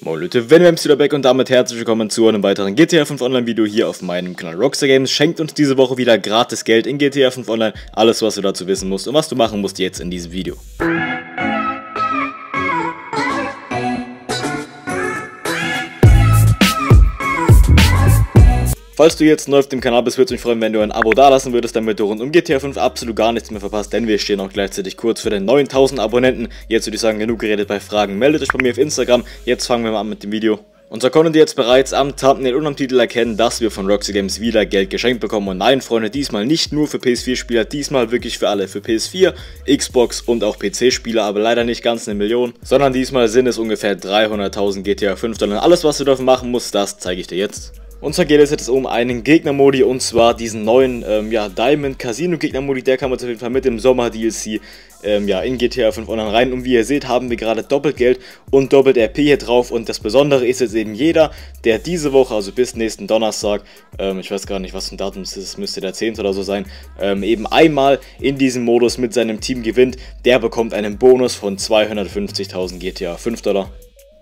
Moin Leute, wenn wieder back und damit herzlich willkommen zu einem weiteren GTA 5 Online Video hier auf meinem Kanal Rockstar Games. Schenkt uns diese Woche wieder gratis Geld in GTA 5 Online. Alles was du dazu wissen musst und was du machen musst jetzt in diesem Video. Falls du jetzt neu auf dem Kanal bist, würde es mich freuen, wenn du ein Abo dalassen würdest, damit du rund um GTA 5 absolut gar nichts mehr verpasst, denn wir stehen auch gleichzeitig kurz für den 9000 Abonnenten. Jetzt würde ich sagen, genug geredet bei Fragen. Meldet euch bei mir auf Instagram. Jetzt fangen wir mal an mit dem Video. Und so konntet ihr jetzt bereits am Thumbnail und am Titel erkennen, dass wir von Roxy Games wieder Geld geschenkt bekommen. Und nein, Freunde, diesmal nicht nur für PS4-Spieler, diesmal wirklich für alle. Für PS4, Xbox und auch PC-Spieler, aber leider nicht ganz eine Million. Sondern diesmal sind es ungefähr 300.000 GTA 5 Dollar. Alles, was du dafür machen musst, das zeige ich dir jetzt. Und zwar geht es jetzt um einen Gegnermodi und zwar diesen neuen ähm, ja, Diamond Casino Gegnermodi. Der kam jetzt auf jeden Fall mit dem Sommer DLC ähm, ja, in GTA 5 Online rein. Und wie ihr seht, haben wir gerade doppelt Geld und doppelt RP hier drauf. Und das Besondere ist jetzt eben jeder, der diese Woche, also bis nächsten Donnerstag, ähm, ich weiß gar nicht, was für ein Datum es ist, müsste der 10. oder so sein, ähm, eben einmal in diesem Modus mit seinem Team gewinnt, der bekommt einen Bonus von 250.000 GTA 5 Dollar.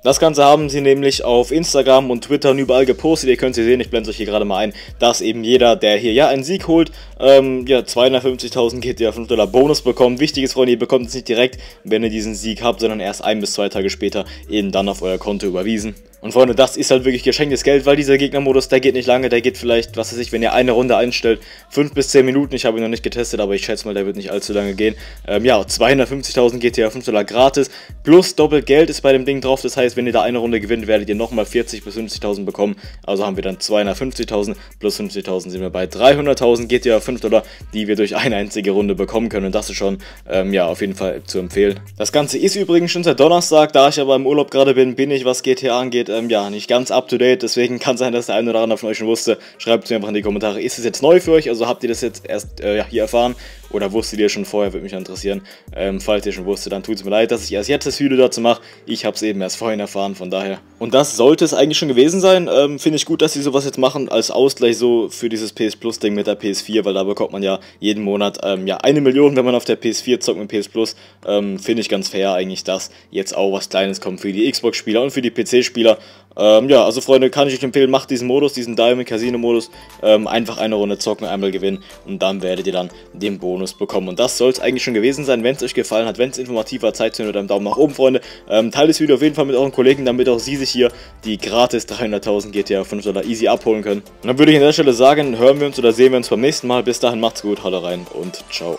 Das Ganze haben sie nämlich auf Instagram und Twitter und überall gepostet. Ihr könnt sie sehen, ich blende euch hier gerade mal ein, dass eben jeder, der hier ja einen Sieg holt, ähm, ja 250.000 GTA 5 Dollar Bonus bekommt. Wichtig ist, Freunde, ihr bekommt es nicht direkt, wenn ihr diesen Sieg habt, sondern erst ein bis zwei Tage später eben dann auf euer Konto überwiesen. Und Freunde, das ist halt wirklich geschenktes Geld, weil dieser Gegnermodus, der geht nicht lange, der geht vielleicht, was weiß ich, wenn ihr eine Runde einstellt, 5 bis 10 Minuten. Ich habe ihn noch nicht getestet, aber ich schätze mal, der wird nicht allzu lange gehen. Ähm, ja, 250.000 GTA 5 Dollar gratis, plus doppelt Geld ist bei dem Ding drauf. Das heißt, wenn ihr da eine Runde gewinnt, werdet ihr nochmal 40 bis 50.000 bekommen. Also haben wir dann 250.000 plus 50.000 sind wir bei 300.000 GTA 5 Dollar, die wir durch eine einzige Runde bekommen können. Und das ist schon, ähm, ja, auf jeden Fall zu empfehlen. Das Ganze ist übrigens schon seit Donnerstag, da ich aber im Urlaub gerade bin, bin ich, was GTA angeht, geht, ähm, ja, nicht ganz up to date. Deswegen kann sein, dass der eine oder andere von euch schon wusste. Schreibt es mir einfach in die Kommentare. Ist es jetzt neu für euch? Also habt ihr das jetzt erst äh, ja, hier erfahren? Oder wusstet ihr schon vorher? Würde mich interessieren. Ähm, falls ihr schon wusstet, dann tut es mir leid, dass ich erst jetzt das Video dazu mache. Ich habe es eben erst vorhin erfahren, von daher. Und das sollte es eigentlich schon gewesen sein. Ähm, Finde ich gut, dass sie sowas jetzt machen, als Ausgleich so für dieses PS Plus Ding mit der PS4, weil da bekommt man ja jeden Monat ähm, ja eine Million, wenn man auf der PS4 zockt mit PS Plus. Ähm, Finde ich ganz fair eigentlich, dass jetzt auch was Kleines kommt für die Xbox-Spieler und für die PC-Spieler. Ähm, ja, also Freunde, kann ich euch empfehlen, macht diesen Modus, diesen Diamond Casino Modus, ähm, einfach eine Runde zocken, einmal gewinnen und dann werdet ihr dann den Bonus bekommen. Und das soll es eigentlich schon gewesen sein, wenn es euch gefallen hat, wenn es informativ war, zeigt es mir mit einem Daumen nach oben, Freunde. Ähm, teilt das Video auf jeden Fall mit euren Kollegen, damit auch sie sich hier die gratis 300.000 GTA 5 Dollar easy abholen können. Und dann würde ich an der Stelle sagen, hören wir uns oder sehen wir uns beim nächsten Mal. Bis dahin macht's gut, haut rein und ciao.